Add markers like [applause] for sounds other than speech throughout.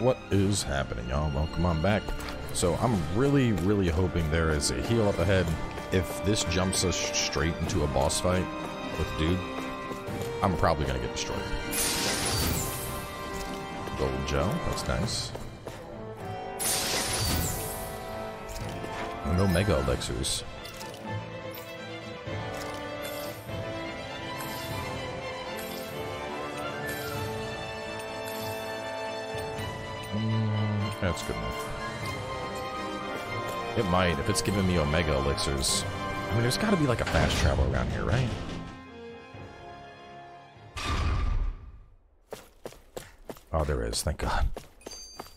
What is happening, y'all? Welcome on back. So I'm really, really hoping there is a heal up ahead. If this jumps us straight into a boss fight with dude, I'm probably gonna get destroyed. Gold gel, that's nice. No mega elixirs. That's good enough. It might, if it's giving me Omega elixirs. I mean, there's got to be like a fast travel around here, right? Oh, there is, thank God.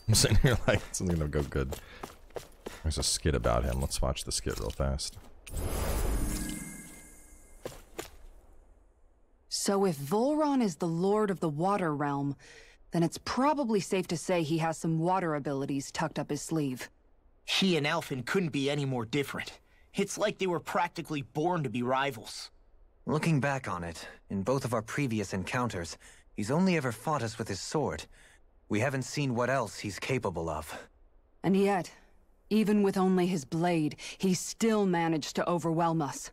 I'm sitting here like, [laughs] it's gonna go good. There's a skit about him. Let's watch the skit real fast. So if Vholran is the lord of the water realm, then it's probably safe to say he has some water abilities tucked up his sleeve. He and Alphen couldn't be any more different. It's like they were practically born to be rivals. Looking back on it, in both of our previous encounters, he's only ever fought us with his sword. We haven't seen what else he's capable of. And yet, even with only his blade, he still managed to overwhelm us.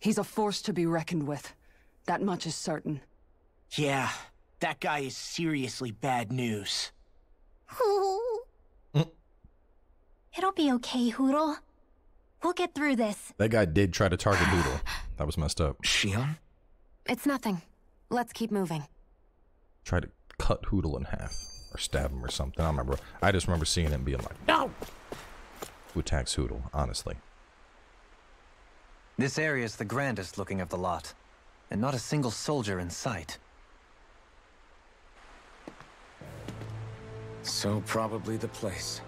He's a force to be reckoned with. That much is certain. Yeah, that guy is seriously bad news. [laughs] Mm. It'll be okay, Hootle. We'll get through this. That guy did try to target Hootle. That was messed up. Shionne? It's nothing. Let's keep moving. Try to cut Hootle in half. Or stab him or something. I don't remember. I just remember seeing him being like, No! Who attacks Hootle, honestly. This area is the grandest looking of the lot. And not a single soldier in sight. So probably the place.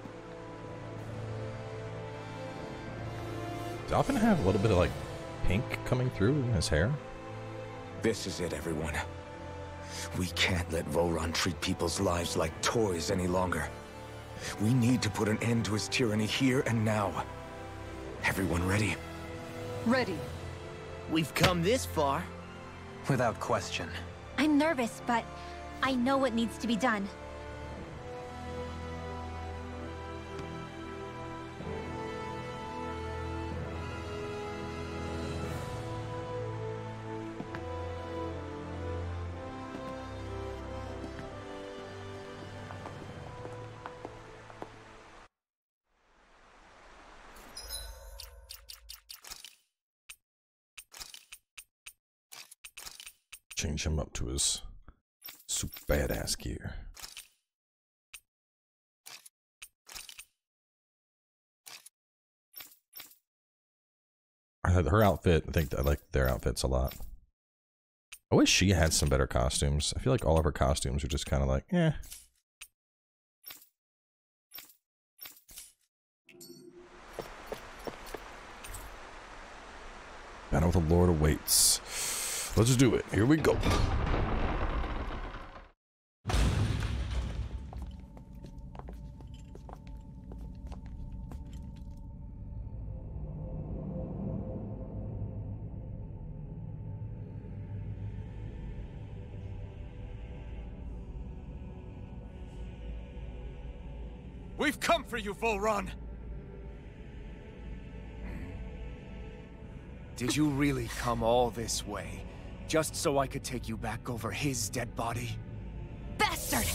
Does Alphen have a little bit of like pink coming through in his hair? This is it, everyone. We can't let Vholran treat people's lives like toys any longer. We need to put an end to his tyranny here and now. Everyone ready? Ready. We've come this far. Without question. I'm nervous, but I know what needs to be done. Super badass gear. Her outfit, I think I like their outfits a lot. I wish she had some better costumes. I feel like all of her costumes are just kind of like, eh. Battle with the Lord awaits. Let's do it. Here we go. You, Vholran! Did you really come all this way? Just so I could take you back over his dead body? Bastard!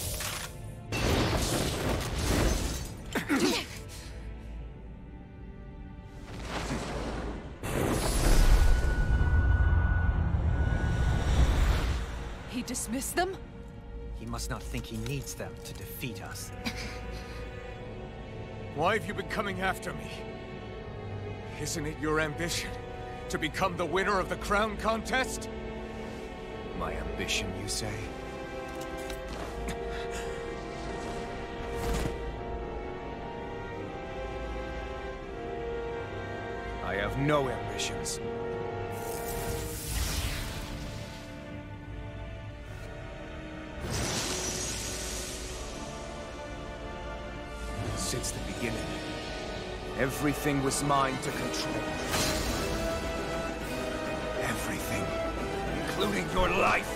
He dismissed them? He must not think he needs them to defeat us. Why have you been coming after me? Isn't it your ambition to become the winner of the crown contest? My ambition, you say? I have no ambitions. Everything was mine to control. Everything, including your life.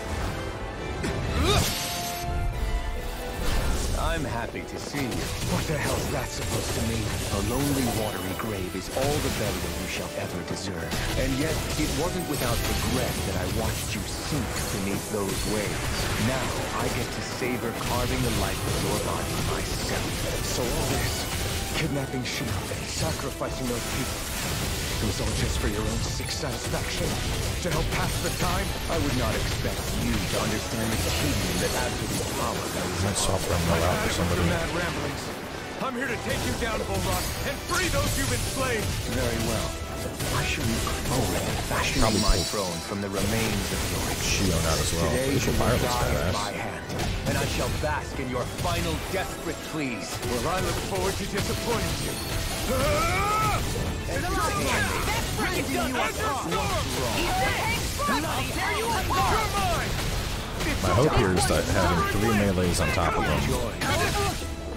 I'm happy to see you. What the hell's that supposed to mean? A lonely, watery grave is all the burial you shall ever deserve. And yet, it wasn't without regret that I watched you sink beneath those waves. Now, I get to savor carving the life of your body myself. So all this, kidnapping sheep, sacrificing those people, it was all just for your own sick satisfaction? To help pass the time? I would not expect you to understand the tedium that adds to the power that is Might swap them all out for somebody. Mad ramblings. I'm here to take you down, Vholran, and free those you've enslaved. very well. I shall look forward to fashioning Probably my cool. throne from the remains of your Shion out as well. Today Visual you will die at badass. my hand, and I shall bask in your final desperate pleas. Well, I look forward to disappointing you. My hope here is that having three melees on top of them,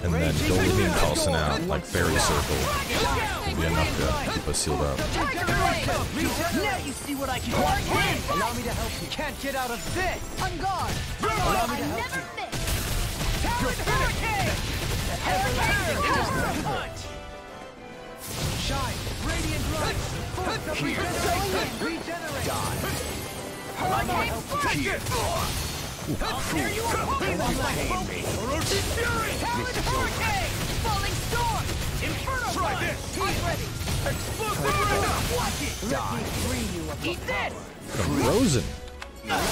and then Dohalim tossing out like fairy circle, will be enough to keep us sealed up. Now you see what I can do. Allow me to help you. Can't get out of this. On guard. Allow me to help you. Shine. Radiant light. Force of regeneration. Regenerate. Die. Allow me to help you. Here. There you are. Please don't pain Fury. Talon Hurricane. Falling Storm. Inferno Try Blast. this. He's ready. Explosive Rhythm. Watch it. Let me free you of Eat this. Frozen. Not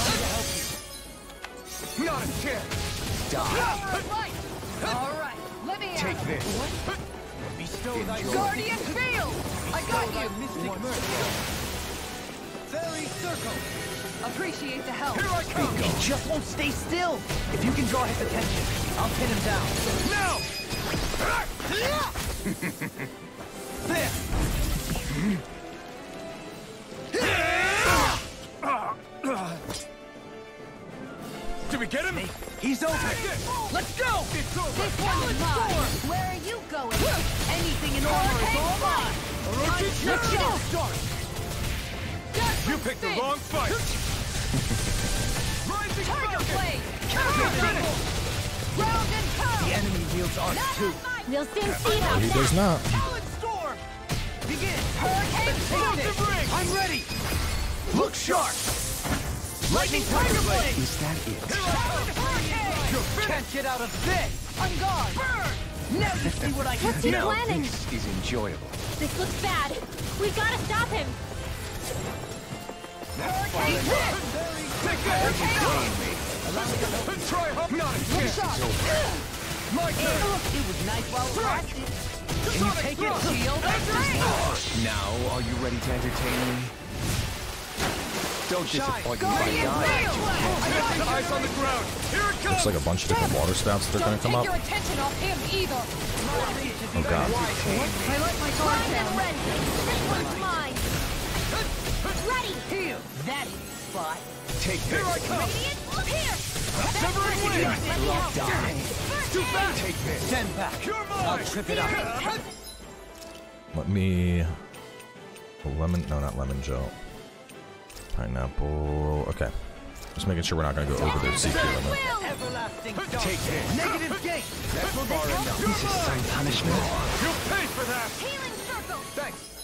a chance. All right. Let me Take this. Bestow Guardian Field. I got you. Mystic mercy. Fairy Circle. Appreciate the help. Here I come. He just won't stay still. If you can draw his attention, I'll pin him down. Now! [laughs] There. Did we get him? He's open. Let's go. It's over. This one's mine. Where are you going? Anything in order is all mine. Let's go. You picked the wrong fight. Falcon. Blade. Round and pound. The enemy wields arts too. We'll soon see about He that. does not. Storm. Begin. Hurricane ring. I'm ready. Look sharp. Lightning Tiger Blade. Is that it? Hurricane. Can't get out of this. On guard. Burn. Now you see what I can What's he do. Now planning? this is enjoyable. This looks bad. We gotta stop him. Hurricane hit. Take that. Try hard. Not a chance. My turn. It was nice while it lasted. Can you take it. Shield? Now, are you ready to entertain me? Don't disappoint me by dying. Field. Eyes on the ground. Here it comes. Looks like a bunch of different water spouts that are gonna come up. Oh, attention off him either. Oh god. I like my guard down. This one's mine. Ready. Here. That is spot. Take this! Here I this. come. Radiant, here. Severing wings. Let me help. Too fast. Take this. Stand back. You're mine. I'll Trip it up. Let me. Lemon? No, not lemon gel. Pineapple. Okay. Just making sure we're not gonna go over the CP limit. Take this. Negative gate. That's far enough. This is some punishment. You'll pay for that. Healing circle. Thanks.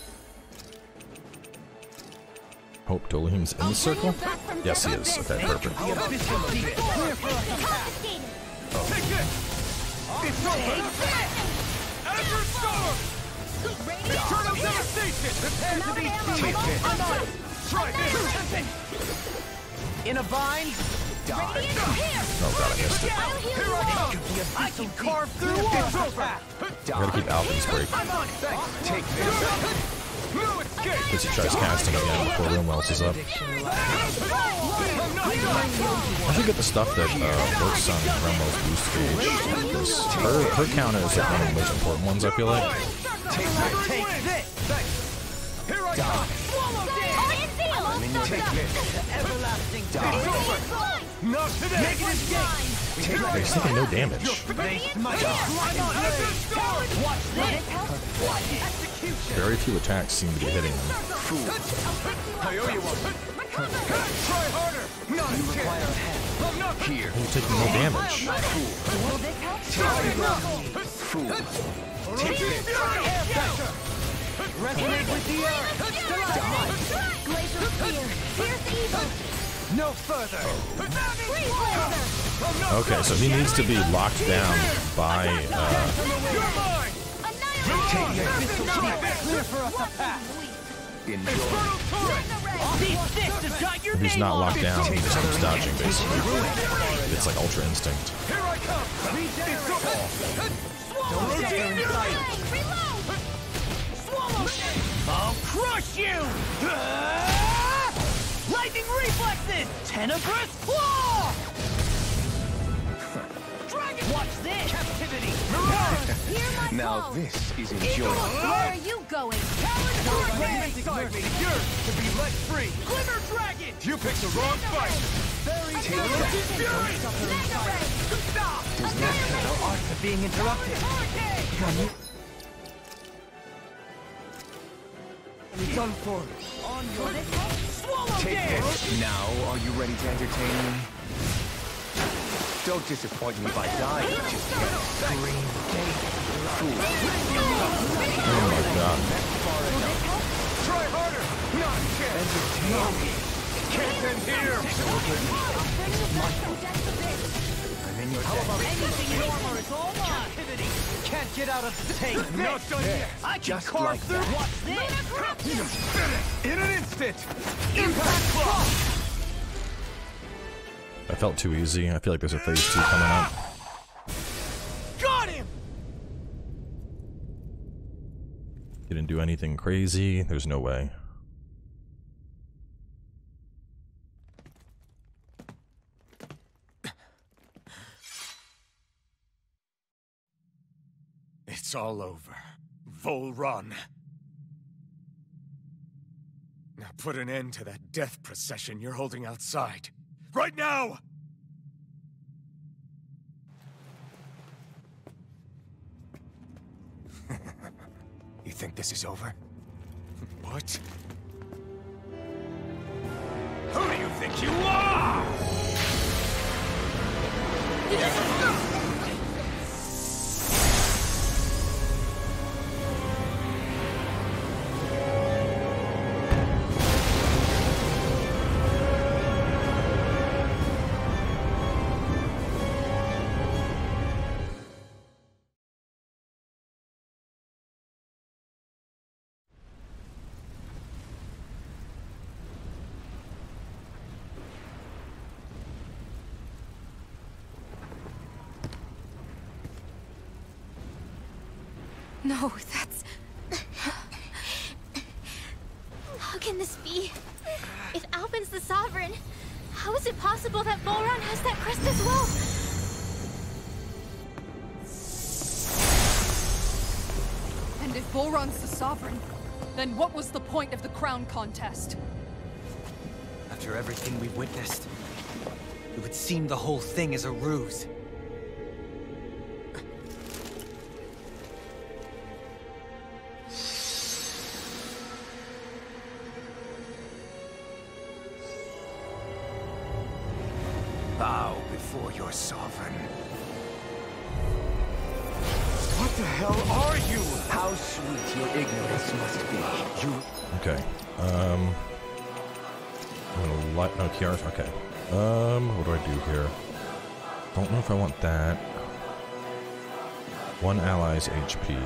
Hope Dohalim's in the circle? Yes, he is. Okay, perfect. The abyss will be clear for us to pass. Confiscated. Take this. It's over. Azure Storm. Radiant, Turn up here. devastation. Prepare to be ammo. seized. I'm I'm on it. Try this. In a. Radiant, here. Oh god, I missed it. Here I come. I can carve through walls. I gotta keep Alphen's break. I'm on it. Thanks. Take this. No. Because he tries casting again before Rinwell's is up. I should get the stuff that uh, works on Rinwell's boost gauge. Because her, her counter is like one of the most important ones, I feel like. Take this. Here I come. Guardian seal. Almost Take done. this. Everlasting dark. Radiant flies. Not today. Negative gate. Here I He's taking no damage. They smite. Azure Storm. Watch this. Watch it. Very few attacks seem to be hitting him. I owe you one. Try harder. Not You require a hand. I'm not Here. You're taking no damage. Fool. Take this. Resonate with the earth. Glacial spear. Fierce evil. No further. Okay, so he needs to be locked down by, uh, Clear for us a path. Enjoy. These fists have got your if he's not locked down, he just keeps dodging, basically. It's like Ultra Instinct. Here I come. I'll crush you! Lightning reflexes! Tenebrous claw! Now call. this is enjoyable. Where are you going? Inside me. Yours to be let free. Glimmer dragon! You picked the wrong fight. Take that. No art of being interrupted. Be done for. On your swallow Take this. Now, are you ready to entertain me? Don't disappoint me by dying just yet. Scream. Fool. Oh my god. Try harder. Not. Can't end here. I'm in your. Anything is all! Can't get out of take Not done yet. I can carve through. Watch this! In an instant. Impact. That felt too easy. I feel like there's a phase two coming up. Didn't do anything crazy. There's no way. It's all over. Vholran. Now put an end to that death procession you're holding outside. Right now! [laughs] you think this is over? What? Who do you think you are? No, that's... How can this be? If Alphen's the Sovereign, how is it possible that Vholran has that crest as well? And if Vholran's the sovereign, then what was the point of the crown contest? After everything we've witnessed, it would seem the whole thing is a ruse. Before your sovereign. What the hell are you? How sweet your ignorance must be. You Okay. Um. I'm gonna light. No, Kiara's. Okay. Um. What do I do here? Don't know if I want that. One ally's HP.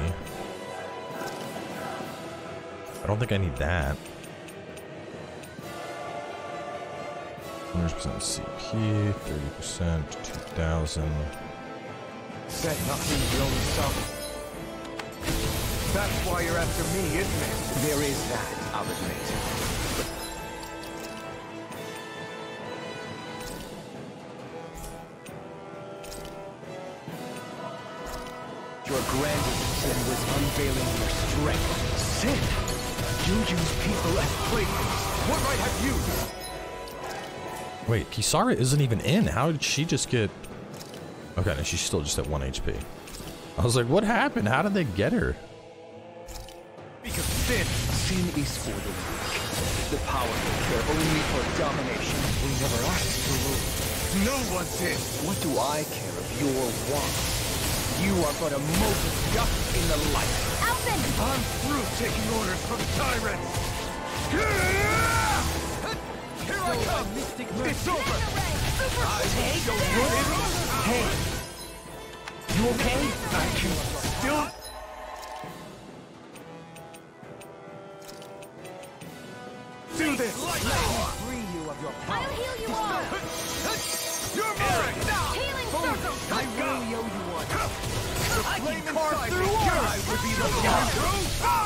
I don't think I need that. 100% CP, 30%, 2000. Said nothing's the only sum. That's why you're after me, isn't it? There is that, I'll admit. Your grandest sin was unveiling your strength. Sin! You use people as playthings. What right have you? Wait, Kisara isn't even in. How did she just get... Okay, no, she's still just at 1 HP. I was like, what happened? How did they get her? sin? Sin is for the weak. The powerful care only for domination. We never asked to rule. No one's in! What do I care of your wants? You are but a mote of dust in the light. Alphen! I'm through taking orders from tyrants! [laughs] It's over! I will! Hey! You okay? I can still... Do this! Free you of your I'll heal you all! You're mine! Healing circle! I really owe you one. I can carve through walls! I would be the up!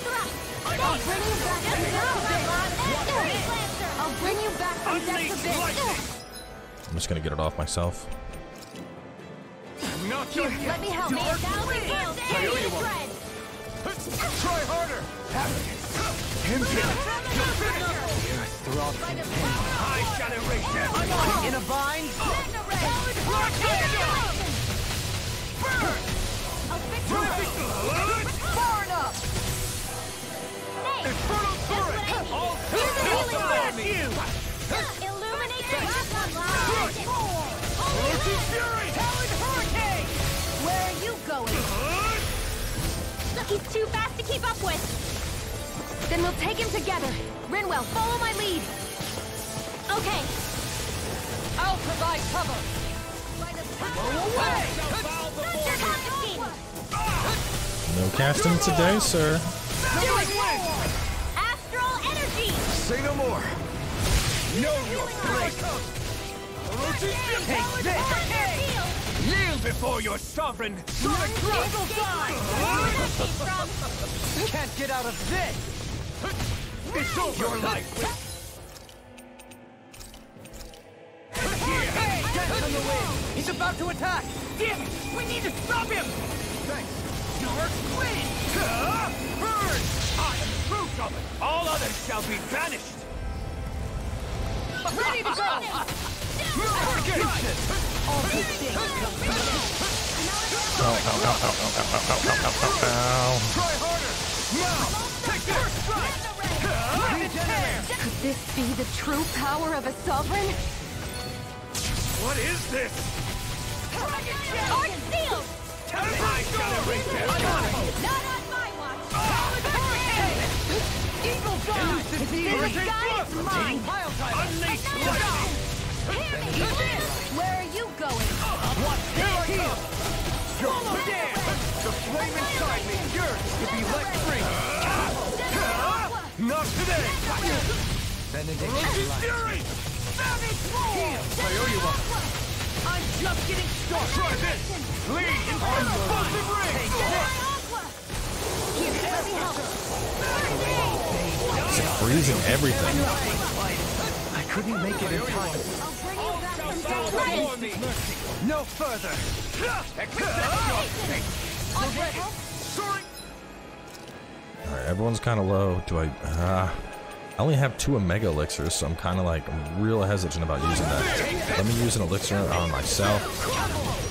I'm just gonna get it off myself. Not Here, let me help. A thousand you! Try harder! I shall erase everything! In a bind? Burn a healing fire word! you! Illuminate the Crush! Orochi Fury! Talon Hurricane! Where are you going? Look, he's too fast to keep up with. Then we'll take him together. Rinwell, follow my lead. Okay. I'll provide cover! Away! Thunder confiscating! No casting today, sir. Do it! Say no more! Know your place! Orochi Fury! Take Kneel before your sovereign! Sonic Thrust! from Can't get out of this! It's over! Your life! Dance on the wind! He's about to attack! Damn it! We need to stop him! Thanks! Dark Queen! Burn! I All others shall be banished! Ready to go! [laughs] Hurricane! All good things come from Ow, ow, ow, ow, ow, ow, ow, ow, ow, ow, ow. Try harder! Now! Take this! Regenerate! Could this be the true power of a sovereign? What is this? Sealed! I shall erase everything! Not on! Eagle Fly! This guy is mine! Unleash lightning! Where are you going? Here I come! Swallow dance! The flame inside me yearns to be let free! Not today! Benediction Orochi light. Fury! I owe you one! I'm just getting started! Try this! Lead in explosive ring! Here, let me help. Freezing everything. I couldn't make it in time. I'll bring you back from Follow depths me! No further! Fate! Alright, everyone's kind of low. Do I... Uh, I only have two Omega Elixirs, so I'm kind of like I'm real hesitant about using that. Let me use an Elixir on myself.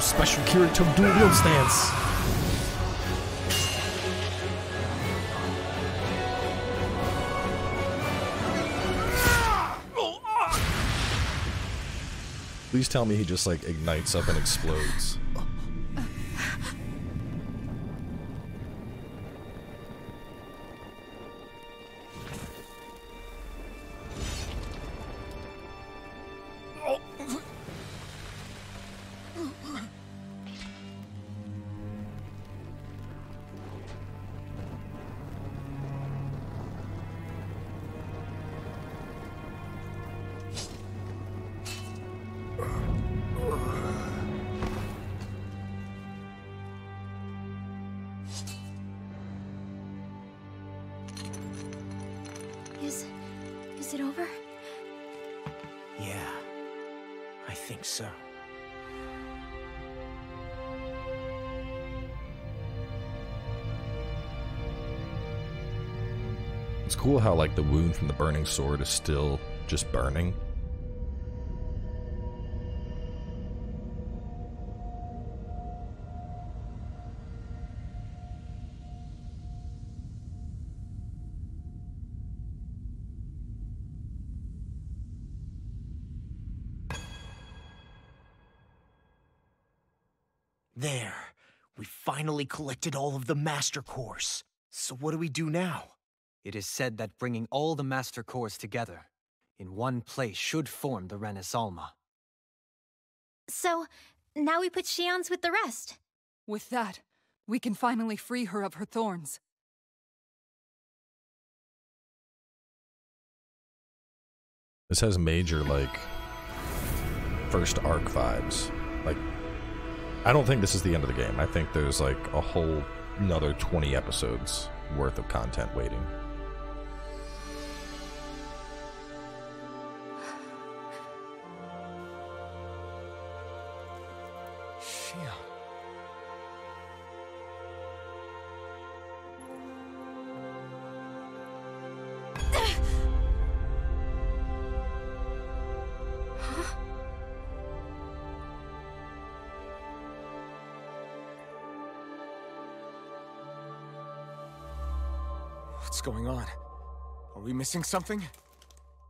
Special Kirito dual wield stance. Please tell me he just like ignites up and explodes. Think so. It's cool how like the wound from the burning sword is still just burning. There. We finally collected all of the Master Cores. So what do we do now? It is said that bringing all the Master Cores together in one place should form the Renis Alma. So, now we put Shionne's with the rest. With that, we can finally free her of her thorns. This has major like first arc vibes. Like I don't think this is the end of the game. I think there's like a whole another 20 episodes worth of content waiting. What's going on? Are we missing something?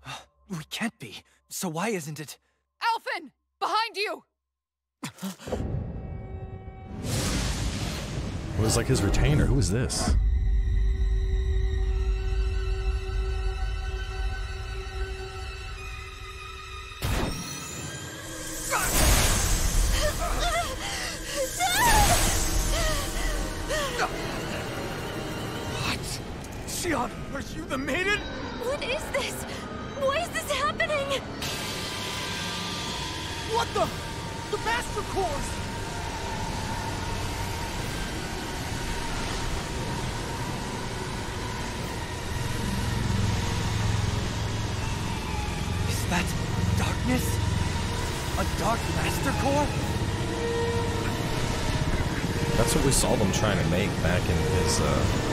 Uh, we can't be. So why isn't it? Alphen! Behind you! It was like his retainer. Who is this? you the maiden? What is this? Why is this happening? What the? The Master Cores! Is that darkness? A Dark Master Core? That's what we saw them trying to make back in his, uh...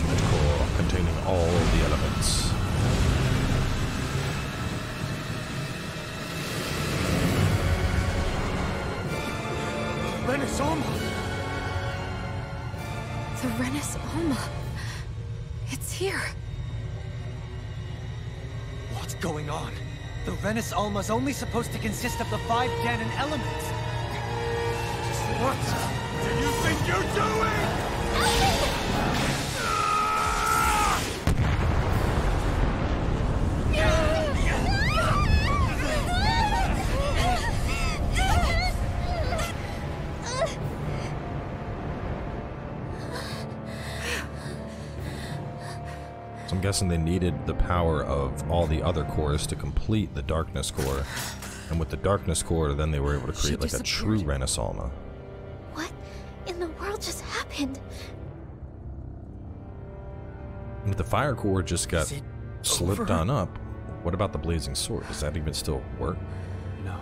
ultimate core containing all the elements. Renis Alma! The Renis Alma. It's here. What's going on? The Renis Alma's only supposed to consist of the five Ganon elements. What do you think you're doing? So I'm guessing they needed the power of all the other cores to complete the Darkness Core. And with the Darkness Core, then they were able to She create like a true disappeared. What in the world just happened? And if the Fire Core just got slipped over? on up, what about the Blazing Sword? Does that even still work? No.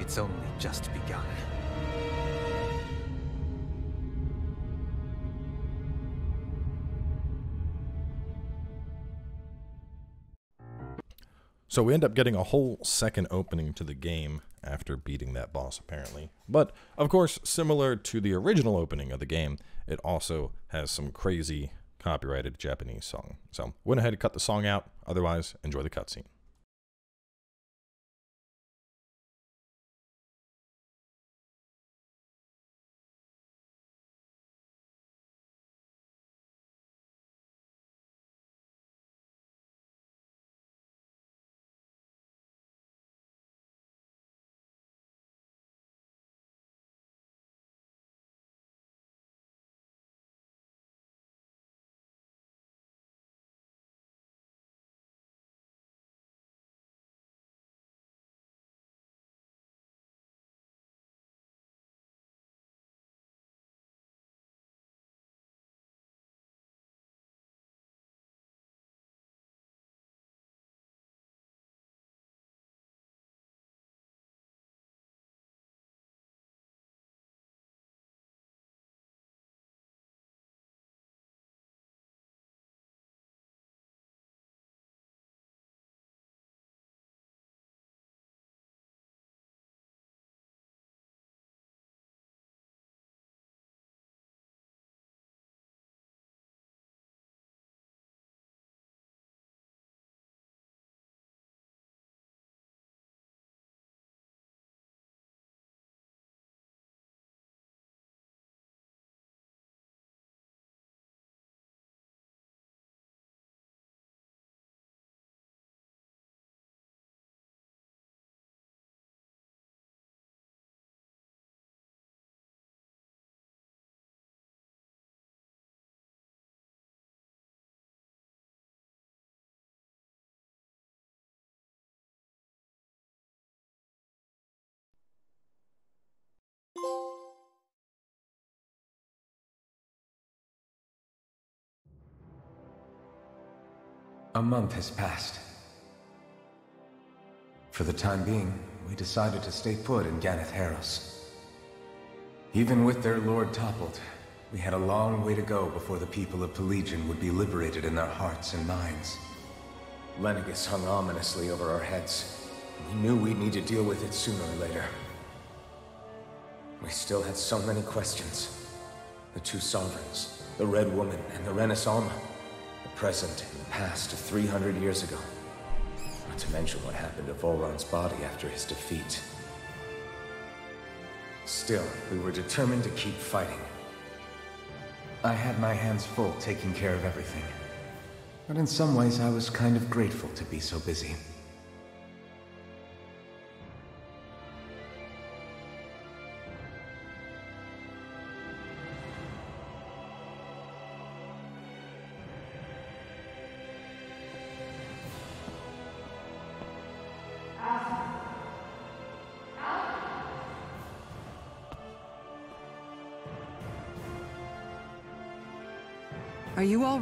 It's only just begun. So we end up getting a whole second opening to the game after beating that boss, apparently. But, of course, similar to the original opening of the game, it also has some crazy copyrighted Japanese song. So went ahead and cut the song out. Otherwise, enjoy the cutscene. A month has passed. For the time being, we decided to stay put in Ganath Haros. Even with their lord toppled, we had a long way to go before the people of Pelegion would be liberated in their hearts and minds. Lenegis hung ominously over our heads. We knew we'd need to deal with it sooner or later. We still had so many questions. The two sovereigns, the Red Woman and the Renis Alma. Present and past of 300 years ago. Not to mention what happened to Vholran's body after his defeat. Still, we were determined to keep fighting. I had my hands full taking care of everything. But in some ways, I was kind of grateful to be so busy.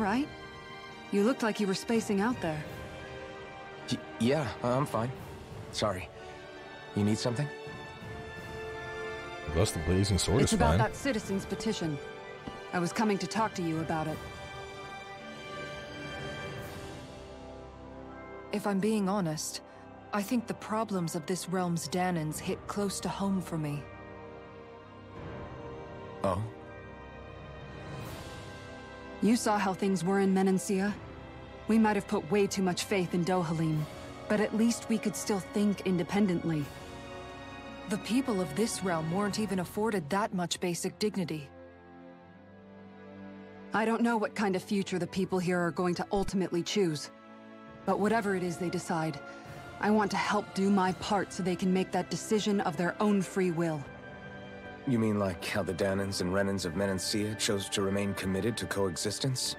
Right? You looked like you were spacing out there. Yeah, I'm fine. Sorry. You need something? Plus the blazing sword It's is about fine. that citizen's petition. I was coming to talk to you about it. If I'm being honest, I think the problems of this realm's Dahnans hit close to home for me. Oh? You saw how things were in Menancia. We might have put way too much faith in Dohalim, but at least we could still think independently. The people of this realm weren't even afforded that much basic dignity. I don't know what kind of future the people here are going to ultimately choose. But whatever it is they decide, I want to help do my part so they can make that decision of their own free will. You mean like how the Dahnans and Renans of Menancia chose to remain committed to coexistence?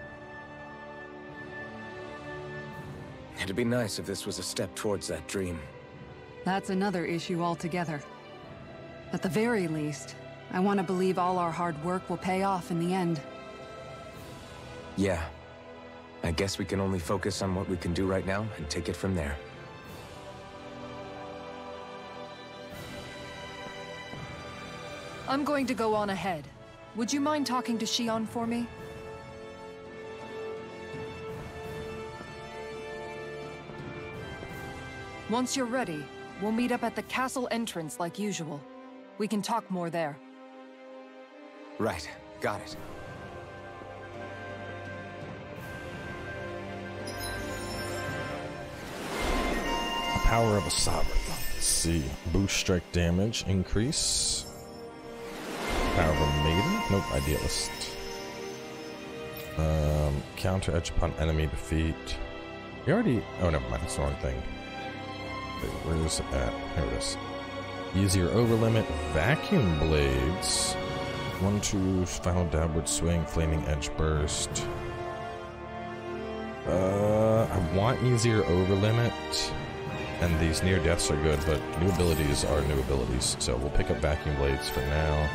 It'd be nice if this was a step towards that dream. That's another issue altogether. At the very least, I want to believe all our hard work will pay off in the end. Yeah. I guess we can only focus on what we can do right now and take it from there. I'm going to go on ahead. Would you mind talking to Shionne for me? Once you're ready, we'll meet up at the castle entrance like usual. We can talk more there. Right. Got it. The Power of a sovereign. Let's see. Boost strike damage increase. Power maiden? Nope, idealist. Um, counter edge upon enemy defeat. We already. Oh, never mind. That's the wrong thing. Wait, where is it at? Here it is. Easier over limit. Vacuum blades. One, two, final downward swing, flaming edge burst. Uh, I want easier over limit. And these near deaths are good, but new abilities are new abilities. So we'll pick up vacuum blades for now.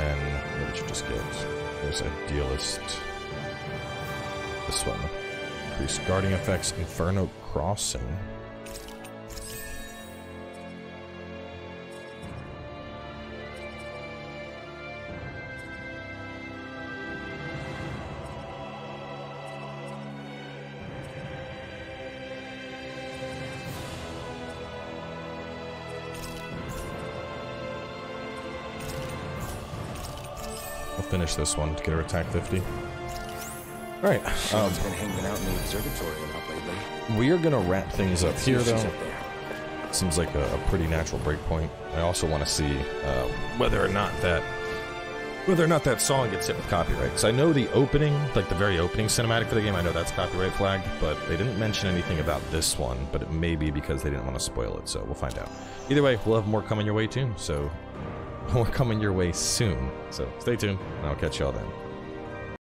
Then, what did you just get? There's Idealist. This one. Increased guarding effects, Inferno Crossing. Finish this one to get her attack 50. Alright, um, Shionne's been hanging out in the observatory a lot lately. we are gonna wrap things up here though. up. Seems like a, a pretty natural breakpoint. I also want to see uh, whether or not that whether or not that song gets hit with copyright. Because I know the opening, like the very opening cinematic for the game, I know that's copyright flagged, but they didn't mention anything about this one. But it may be because they didn't want to spoil it, so we'll find out. Either way, we'll have more coming your way too. So [laughs] more coming your way soon. So stay tuned, and I'll catch y'all then.